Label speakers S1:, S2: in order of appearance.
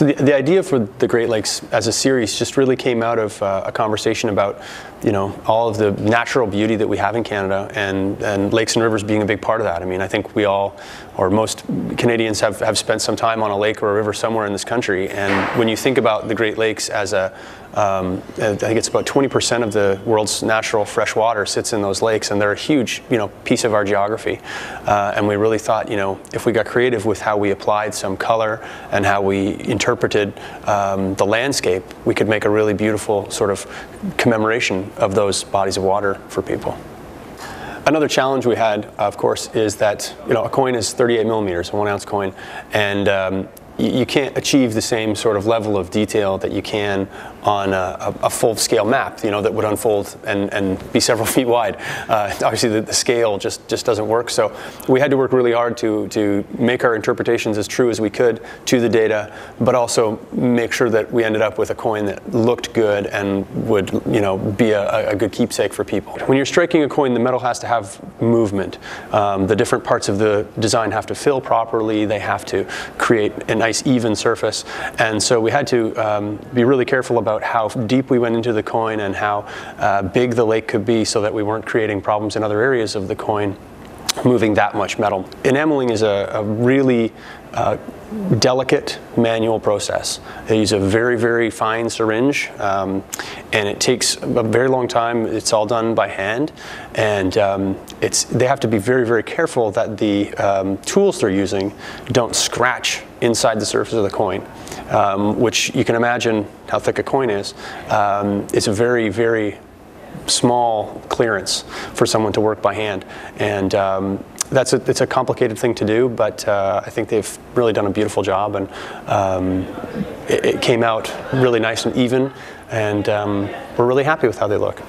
S1: So the, the idea for the Great Lakes as a series just really came out of uh, a conversation about, you know, all of the natural beauty that we have in Canada and, and lakes and rivers being a big part of that. I mean, I think we all, or most Canadians have, have spent some time on a lake or a river somewhere in this country. And when you think about the Great Lakes as a, um, I think it's about 20% of the world's natural fresh water sits in those lakes, and they're a huge, you know, piece of our geography. Uh, and we really thought, you know, if we got creative with how we applied some color and how we interpreted um, the landscape, we could make a really beautiful sort of commemoration of those bodies of water for people. Another challenge we had, of course, is that you know a coin is 38 millimeters, a one ounce coin, and um, you can't achieve the same sort of level of detail that you can on a, a full-scale map, you know, that would unfold and, and be several feet wide. Uh, obviously, the, the, scale just, just doesn't work. So we had to work really hard to, to make our interpretations as true as we could to the data, but also make sure that we ended up with a coin that looked good and would, you know, be a, a good keepsake for people. When you're striking a coin, the metal has to have movement. Um, the different parts of the design have to fill properly. They have to create a nice even surface. And so we had to um, be really careful about about how deep we went into the coin and how uh, big the lake could be so that we weren't creating problems in other areas of the coin moving that much metal. Enameling is a, a really uh, delicate manual process. They use a very, very fine syringe, um, and it takes a very long time. It's all done by hand, and um, it's they have to be very, very careful that the um, tools they're using don't scratch inside the surface of the coin, um, which you can imagine how thick a coin is. Um, it's a very, very small clearance for someone to work by hand. And um, that's a, it's a complicated thing to do, but uh, I think they've really done a beautiful job, and um, it, it, came out really nice and even, and um, we're really happy with how they look.